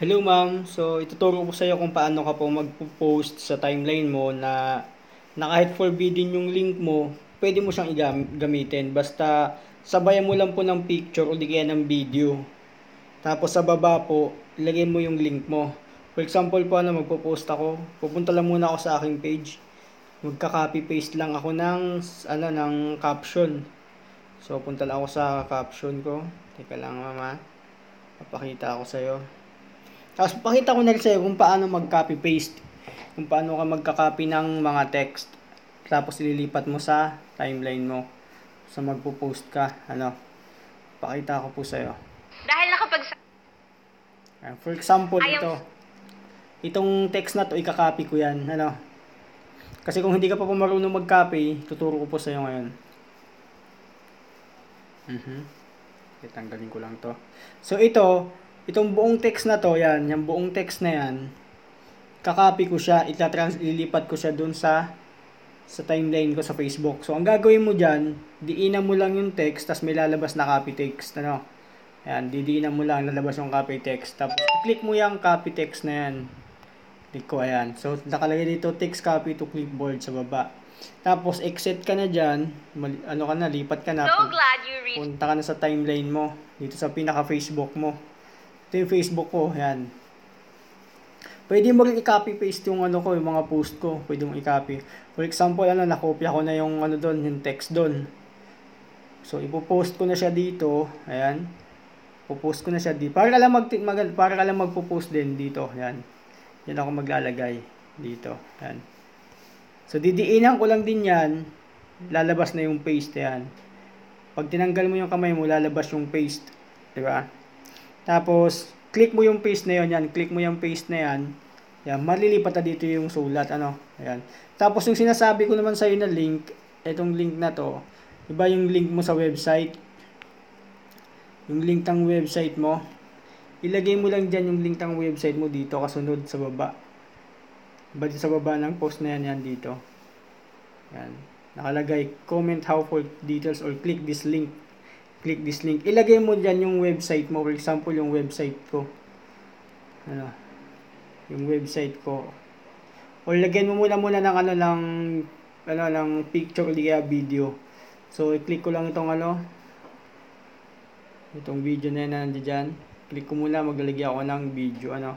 Hello ma'am, so ituturo ko sa iyo kung paano ka po magpo-post sa timeline mo na, na kahit forbidden yung link mo, pwede mo siyang gamitin. Basta sabayan mo lang po ng picture o di ng video. Tapos sa baba po, ilagay mo yung link mo. For example po, ano, magpo-post ako, pupunta lang muna ako sa aking page. Magka-copy paste lang ako ng ano ng caption. So punta lang ako sa caption ko. Teka lang mama. Papakita ako sa iyo. Tapos pakita ko na rin sa'yo kung paano mag-copy paste. Kung paano ka magka-copy ng mga text. Tapos ililipat mo sa timeline mo. So magpo-post ka. Ano? Pakita ko po sa'yo. Dahil nakapag For example, Ayaw- ito. Itong text na to, ikakopy ko yan. Ano? Kasi kung hindi ka pa po marunong mag-copy, tuturo ko po sa'yo ngayon. Mhm. Okay, tanggalin ko lang to. So ito, itong buong text na to, yan, yung buong text na yan, kakopy ko siya, itatrans, ililipat ko siya dun sa sa timeline ko sa Facebook. So, ang gagawin mo dyan, diinan mo lang yung text, tapos may lalabas na copy text, ano. Ayan, didiinan mo lang, lalabas yung copy text. Tapos, click mo yung copy text na yan. Click ko, ayan. So, nakalagay dito, text copy to clipboard sa baba. Tapos, exit ka na dyan, mali- ano ka na, lipat ka na. so glad you reached Punta ka na sa timeline mo. Dito sa pinaka-Facebook mo. Ito yung Facebook ko. Yan. Pwede mo rin i-copy paste yung ano ko, yung mga post ko. Pwede mo i-copy. For example, ano, nakopya ko na yung ano doon, yung text doon. So, ipo-post ko na siya dito. Ayan. Ipo-post ko na siya dito. Para ka lang mag, mag para ka lang magpo-post din dito. Ayan. Yan ako maglalagay dito. Ayan. So, didiinan ko lang din yan. Lalabas na yung paste. Ayan. Pag tinanggal mo yung kamay mo, lalabas yung paste. Di ba? Tapos, click mo yung paste na yun. Yan, click mo yung paste na yan. Yan, malilipat na dito yung sulat. Ano? Ayan. Tapos, yung sinasabi ko naman sa'yo na link, itong link na to, iba yung link mo sa website. Yung link ng website mo. Ilagay mo lang dyan yung link ng website mo dito, kasunod sa baba. Ba sa baba ng post na yan, yan dito. Yan. Nakalagay, comment for details or click this link. Click this link. Ilagay mo dyan yung website mo. For example, yung website ko. Ano? Yung website ko. Or lagyan mo muna muna ng ano lang, ano lang picture di kaya video. So, i-click ko lang itong ano, itong video na yan na nandiyan. Click ko muna, maglalagay ako ng video, ano.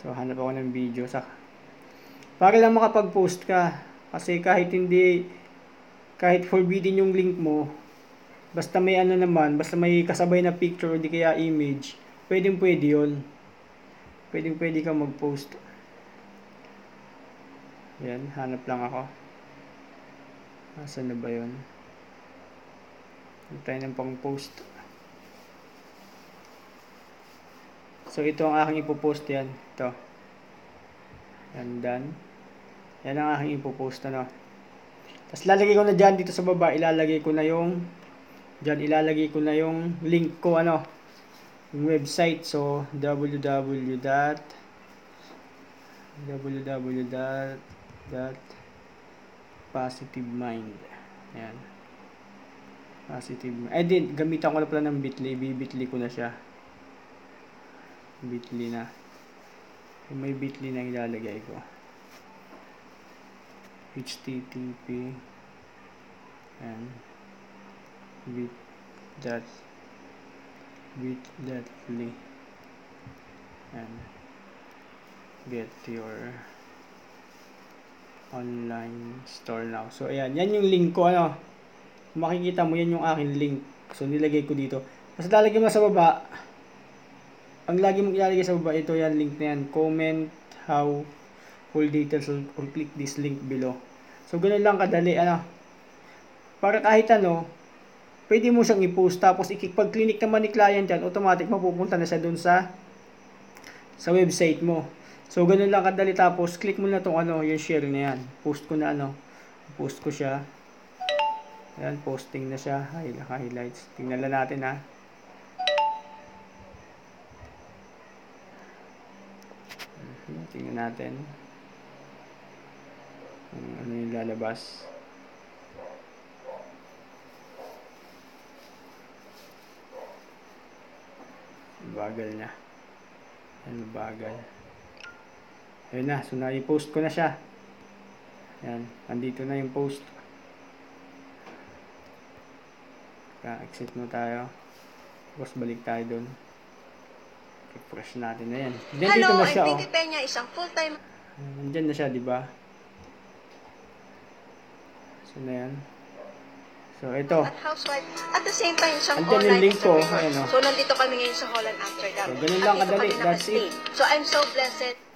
So, hanap ako ng video. Sa, para lang makapag-post ka. Kasi kahit hindi, kahit forbidden yung link mo, basta may ano naman, basta may kasabay na picture di kaya image, pwedeng pwede yun. Pwedeng pwede ka mag-post. Yan, hanap lang ako. Nasaan na ba yun? Tayo ng pang-post. So, ito ang aking ipopost yan. Ito. Yan, done. Yan ang aking ipopost, ano. Tapos, lalagay ko na dyan, dito sa baba, ilalagay ko na yung, dyan, ilalagay ko na yung link ko, ano, yung website. So, www. dot www. positive mind. Ayan. Positive. Eh, din, gamitan ko na pala ng bitly. Bibitly ko na siya. Bitly na. May bitly na ilalagay ko. http and bit dot bit dot ly and get your online store now. So, ayan. Yan yung link ko, ano. Makikita mo, yan yung akin link. So, nilagay ko dito. Tapos, lalagay mo sa baba. Ang lagi mong ilalagay sa baba, ito yan, link na yan. Comment how full details or click this link below. So, ganun lang kadali, ano. Para kahit ano, pwede mo siyang i-post. Tapos, ikik, pag clinic naman ni client yan, automatic mapupunta na siya dun sa sa website mo. So, ganun lang kadali. Tapos, click mo na itong ano, yung share na yan. Post ko na ano. Post ko siya. Ayan, posting na siya. Highlight, highlights. Tingnan lang natin ha. Mhm, Tingnan natin. Ano yung lalabas. Bagal niya. Ano bagay. Ayun na, so na-post ko na siya. Yan, andito na yung post. Ka-exit mo tayo. Tapos balik tayo doon. Refresh natin na yan. Dito Hello, na I'm siya, oh. Peña, isang full-time Nandyan na siya, di ba? So, na yan. So, ito. housewife. At the same time, isang Andyan online link ko. oh. So, nandito kami ngayon sa Holland, Amsterdam. So, ganun lang kadali. That's it. So, I'm so blessed